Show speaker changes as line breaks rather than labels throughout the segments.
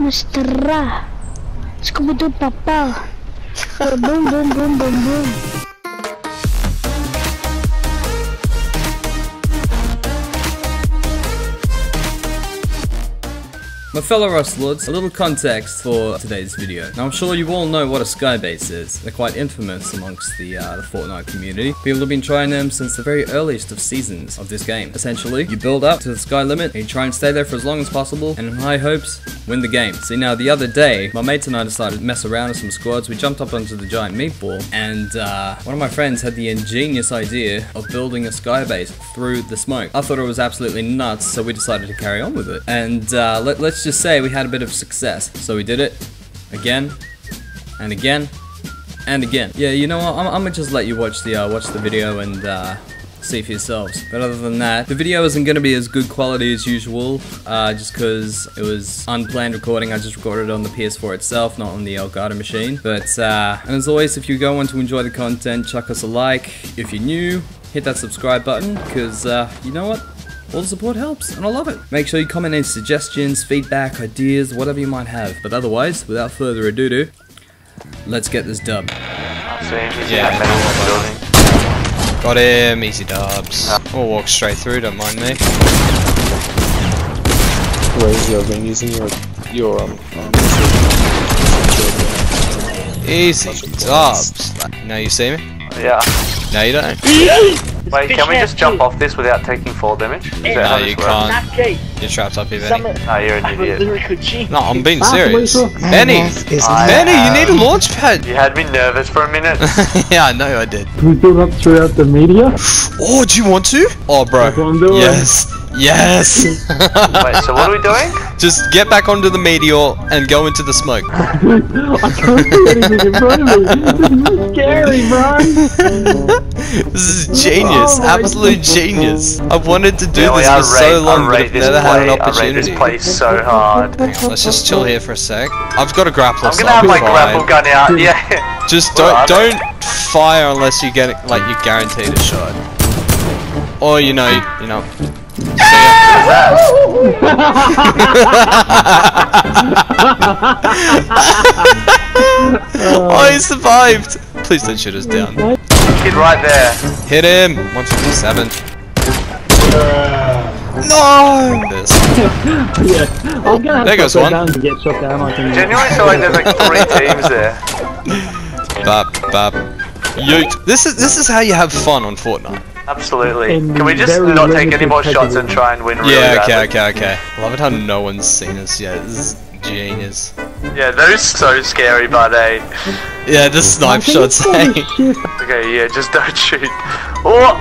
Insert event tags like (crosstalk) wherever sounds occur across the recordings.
Mestera. Scooby-Doo papa. Boom, boom, boom, boom, boom. boom.
My fellow Rustlords, a little context for today's video. Now I'm sure you all know what a skybase is. They're quite infamous amongst the, uh, the Fortnite community. People have been trying them since the very earliest of seasons of this game. Essentially, you build up to the sky limit, and you try and stay there for as long as possible, and in high hopes, win the game. See now, the other day, my mates and I decided to mess around with some squads. We jumped up onto the giant meatball, and uh, one of my friends had the ingenious idea of building a skybase through the smoke. I thought it was absolutely nuts, so we decided to carry on with it. And uh, let, let's just say we had a bit of success. So we did it again and again and again. Yeah, you know what? I'm, I'm gonna just let you watch the uh, watch the video and uh, see for yourselves. But other than that, the video isn't gonna be as good quality as usual, uh, just because it was unplanned recording. I just recorded on the PS4 itself, not on the Elgato machine. But uh, and as always, if you go on to enjoy the content, chuck us a like. If you're new, hit that subscribe button, because uh, you know what? All the support helps, and I love it. Make sure you comment any suggestions, feedback, ideas, whatever you might have. But otherwise, without further ado, let's get this dub.
Yeah.
Got him, easy dubs. We'll walk straight through, don't mind me.
Where's your been using your your um, um
Easy dubs. Now you see me?
Yeah.
No, you don't. (laughs)
Wait, can we just jump off this without taking fall damage? Is that
No, you can't. You're trapped up here, Benny.
No, you're an idiot.
No, I'm being serious. Benny!
I-
Benny, you need a um, launch pad!
You had me nervous for a minute. (laughs)
yeah, I know I did.
we build up throughout the media? (sighs)
Oh, do you want to? Oh, bro.
That's what I'm doing.
Yes. Yes. (laughs)
Wait, so what are we doing? (laughs)
Just get back onto the meteor and go into the smoke.
I can't see anything in front of me. This is scary, bro.
This is genius.
Oh
Absolute genius. I've wanted to do
Billy,
this for
rate,
so long,
I
but
rate
I've
this
never had an
play, I rate this
opportunity.
play so hard.
Let's just chill here for a sec. I've got a grappler,
I'm
so
gonna have
I'm
my
fine.
grapple gun out. Yeah.
Just
Where are
don't
they?
don't fire unless you get it, like you're guaranteed a shot. Or you know, you know. (laughs) (laughs) oh, he survived! Please don't shoot us down.
Kid right there.
Hit him! 157. No! This.
yeah, I'm gonna
There goes one.
down to get shot down. I can.
Genuinely feel like there's like three (laughs) teams there.
Bap, bap. Yeet. This is this is how you have fun on Fortnite.
Absolutely.
In
Can we just
very
not take any more shots and try and win really
Yeah, okay,
badly?
okay, okay. Love it how no one's seen us yet. This is genius.
Yeah, those so scary, but hey.
Yeah, the snipe shots, hey.
Okay, yeah, just don't shoot. Oh!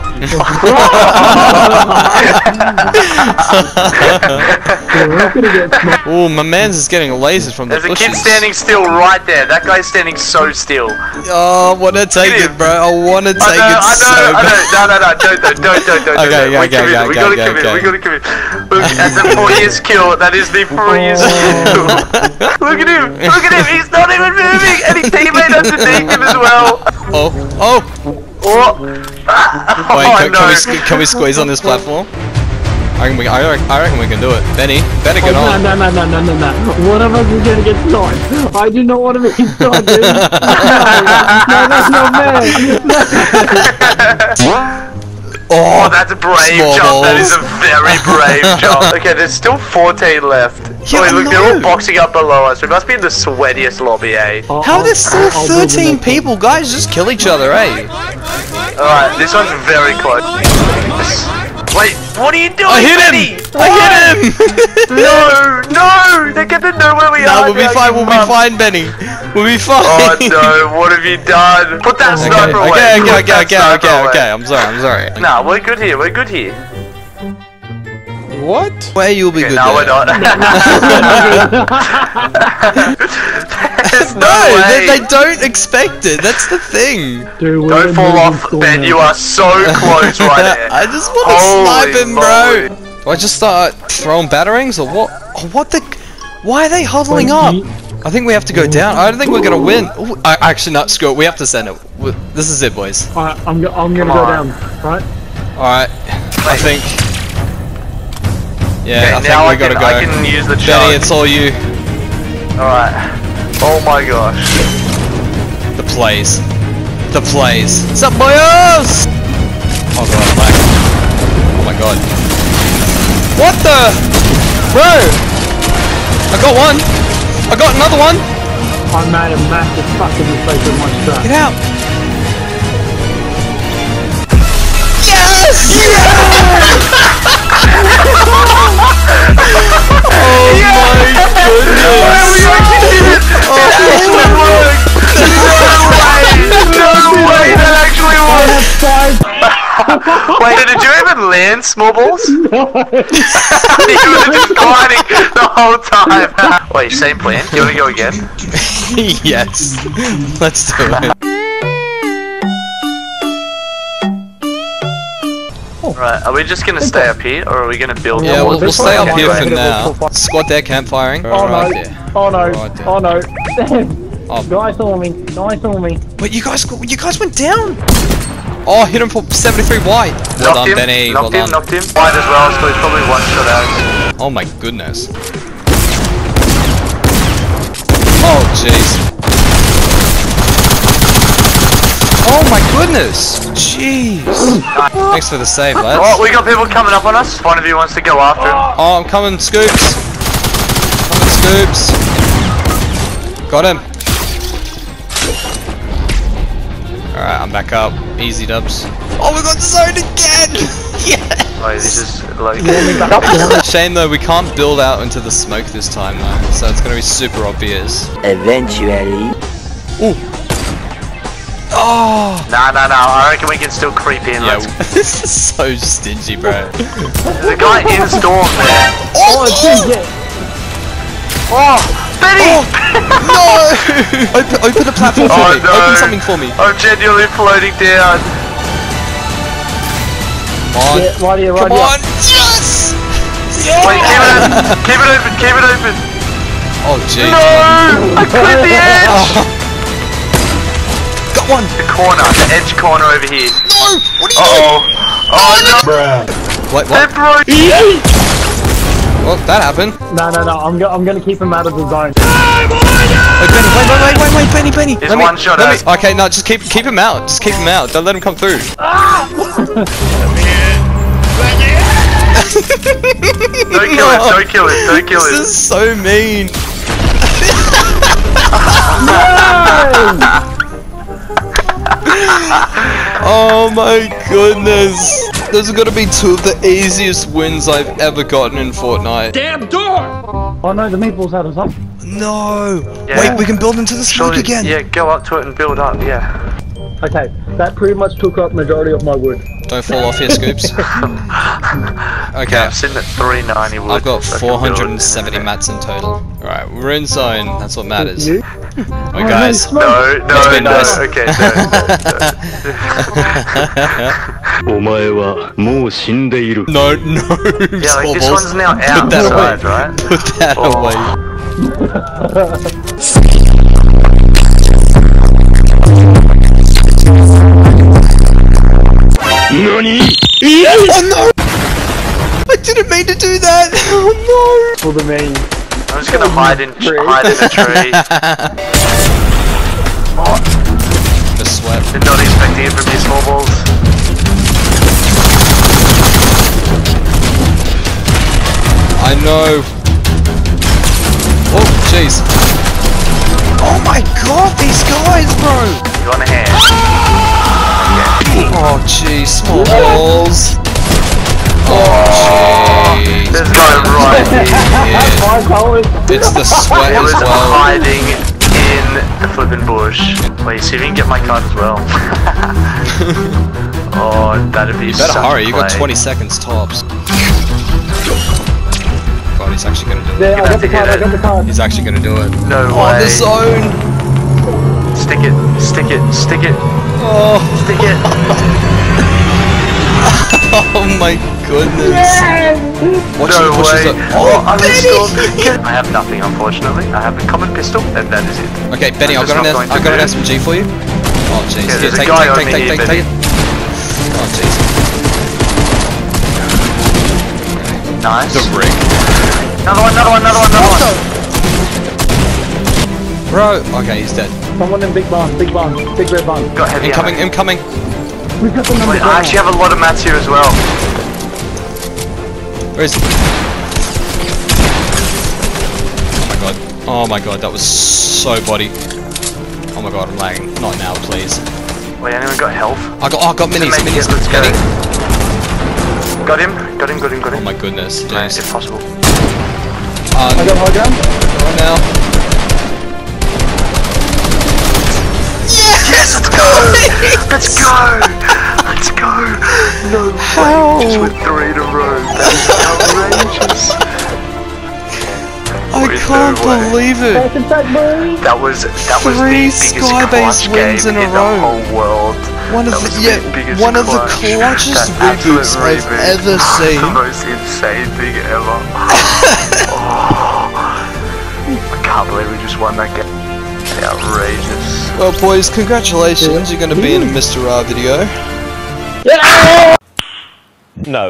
We're not gonna get smoked.
Oh, my man's is getting lasered from the
There's a kid standing still right there. That guy's standing so still.
Oh, I wanna take it, bro. I wanna take
I know,
it
I
so
know, I
bad.
know. No, no, no, don't, don't, don't, don't, don't.
Okay,
don't.
okay,
we
okay,
commit,
okay,
we gotta
okay,
commit,
okay.
we gotta commit. Look, that's the freest (laughs) kill. That is the freest kill. (laughs) Look at him, look at him. He's not even moving, and he teammate underneath him as well.
Oh, oh.
Oh,
Wait,
oh
can,
no.
can we can we squeeze on this platform? I reckon we, I, reckon- I reckon we can do it. Benny, better get
Oh,
on.
no, no, no, no, no, no, no. One of us is gonna get sniped. I do not want to be sniped, dude. No, no, that's not fair.
Oh,
Oh,
that's a brave
Small
jump. That is a very brave (laughs) jump. Okay, there's still 14 left.
Yeah,
Wait,
I
look, they're all boxing up below us. We must be in the sweatiest lobby, eh?
I'll-
how
I'll-
there's still
I'll build the
13 people, guys? Just kill each other, eh?
Alright, this one's very close. Wait, what are you doing,
I hit
Benny?
him! I hit him! (laughs)
No, no! They're gonna know where we
no,
are.
we'll be fine. We'll
mum.
be fine, Benny. We'll be fine.
Oh no, what have you done? Put that
Okay,
sniper away.
okay,
Put
okay,
that
okay, okay,
away.
okay. I'm sorry, I'm sorry.
Nah, we're good here, we're good here.
What? Where you'll be
Okay,
good
no, we're not. (laughs) (laughs) There's no,
No,
way.
they, they don't expect it. That's the thing.
Dude,
Don't fall off,
school
Ben. You are so close right (laughs) there.
I just want to snipe him, bro. Do I just start throwing batterings or what? Oh, what the? Why are they huddling up? I think we have to go down. I don't think we're gonna win. Ooh, I, actually, not screw it. We have to send it. We- This is it, boys.
Alright, I'm, go I'm gonna
Come
go
on.
down, right?
All right. I think. Yeah,
Okay,
I think
now
we
I
gotta
can,
go.
I can use the
Benny,
challenge.
it's all you.
Alright. Oh my gosh.
The plays. The plays. What's up, boyos? Oh god, I'm back. Oh my god. What the? Bro! I got one! I got another one!
I made a massive fucking mistake with my strap.
Get out! Yes! (laughs) (laughs)
No way, that actually worked! Wait, did you even land small balls? (laughs) No. (laughs) you were just gliding the whole time. (laughs) Wait, same plan. Do you want to go again?
yes. Let's do it.
Right, are we just gonna stay up here, or are we gonna build
Yeah,
more?
we'll, we'll stay up here for now. Squad there, campfiring.
Oh
Right
no!
there.
Oh no!
Right there.
Oh no! (laughs)
Oh.
Guy saw me! Guy saw me!
Wait, you guys, you guys went down. Oh, hit him for 73 white. Well
Knocked
done,
him,
Benny.
knocked
well
him,
done.
knocked him. Wide as well, so he's probably one shot out.
Oh my goodness. Oh jeez. Oh my goodness. Jeez. Thanks for the save, lads.
Oh, we got people coming up on us. One of you wants to go after him.
Oh, I'm coming, Scoops. Coming, Scoops. Got him. Alright, I'm back up. Easy dubs. Oh, we got zoned again! (laughs) yeah!
Oh, Wait, this is like.
Shame though, we can't build out into the smoke this time though, so it's gonna be super obvious.
Eventually.
Oh!
Nah, nah, nah. I reckon we can still creep in.
Yeah, (laughs) this is so stingy, bro.
There's a guy in storm there.
Oh, I did get!
Oh, Benny!
Oh, (laughs) no! open, open a platform for
Oh,
me.
no.
Open something for me.
I'm genuinely floating down.
Come on.
Yeah, right here, right
Come
here.
on. Yes!
Wait, keep it open. Keep it open. Keep it open.
Oh, jeez.
No! I clipped the (laughs) edge.
Oh. Got one.
The corner, the edge corner over here.
No! What are you
Uh oh. Oh no!
doing? Wait,
They
what?
broke.
Well, that happened.
No, no, no. I'm, go I'm gonna keep him out of the zone.
Wait, Benny, wait, wait, wait, wait, wait, Benny, Benny.
He's
Let me-
one shot
let me- Okay, no, just keep keep him out. Just keep him out. Don't let him come through. (laughs)
Don't kill him. Don't kill him. Don't kill
This
him.
is so mean. (laughs) (laughs) Oh my goodness. Those are gonna be two of the easiest wins I've ever gotten in Fortnite. Damn door!
Oh no, the meatballs had us up.
No!
Yeah.
Wait, we can build into the smoke
Surely-
again!
Yeah, go up to it and build up. Yeah.
Okay, that pretty much took up majority of my wood.
Don't fall off here, Scoops. (laughs) Okay,
I've seen at 390 wood.
I've got
so I can build
470
in a minute.
mats in total. Alright, we're in zone. That's what matters.
You?
Alright, guys.
No, no,
Let's be
no.
nice.
Okay, (laughs) no, no, no.
お前はもう死んでいる。
No, no,
Yeah, like this
Smallballs.
one's now
Put that away.
outside, right?
Put that
Oh.
away.
NANI
Oh no! I didn't mean to do that! (laughs) Oh
For the main.
I'm just gonna oh, hide in
Tree.
hide in a (laughs) tree.
no! The sweat.
Did not expecting it from you, small balls.
I know. Oh, jeez. Oh my god, these guys, bro!
You want a hand?
Oh, jeez, small balls. Yeah, it's the sweat
It
as
was
well.
hiding in the flipping bush. Wait, see if you can get my card as well. (laughs) oh, that'd be you
Better
such
hurry, you got 20 seconds tops. God, he's actually gonna do it.
There, I got the card, I got the card.
He's actually gonna do it.
No
Oh,
way.
the zone!
Stick it, stick it, stick it,
Oh,
stick it. (laughs)
oh my goodness. Watch
no
him push
way.
his o-
Oh, I'm installed. I have nothing, unfortunately. I have a common pistol, and that is it.
Okay, Benny,
I'm
I've got an,
not
S-
going
I've got an. SMG for you. Oh jeez,
Yeah,
here,
there's a
take,
guy
take,
on
take,
me
take,
here,
take, take it.
Benny.
Oh jeez,
Nice.
the rig.
Another one, another one, another one, another one.
bro. Okay, he's dead.
Someone in big barn, big barn, big red barn.
Got heavy
Incoming,
ammo.
incoming.
We've got the number
Wait, I actually have a lot of mats here as well.
Where is he? Oh my god. Oh my god, that was so body. Oh my god, I'm lagging. Not now, please.
Wait, anyone got health?
I got, oh, I got minis,
Make
minis.
it, let's go. Got him, got him, got him, got
Oh my goodness.
No,
Nice.
it's impossible.
Uh,
I got high ground.
right now.
Yes, let's go! (laughs) let's go! Let's go! (gasps) No way, we just went three in a row. That is outrageous.
I
Wait,
can't
no way.
believe it.
Back and back, boy.
That was that was
Three
the biggest
Skybase
clutch
wins
game
in a
in
row.
the whole world.
One of
That
the,
was
yeah,
the biggest
one of the
clutch.
clutchest
That absolute
reboots I've
reboot.
ever (laughs)
the
seen.
most insane thing ever. (laughs) oh, I can't believe we just won that game. Outrageous.
Well, boys, congratulations. You're going to be in a Mr. Ra video.
Yeah!